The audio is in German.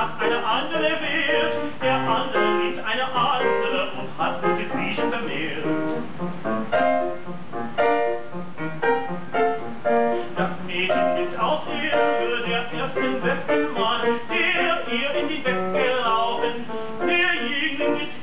hat eine andere Welt, der andere ist eine andere und hat sich nicht vermehrt. Das Mädchen ist aus Irre, der ersten besten Mann, der ihr in die Welt gelaufen, der derjenigen ist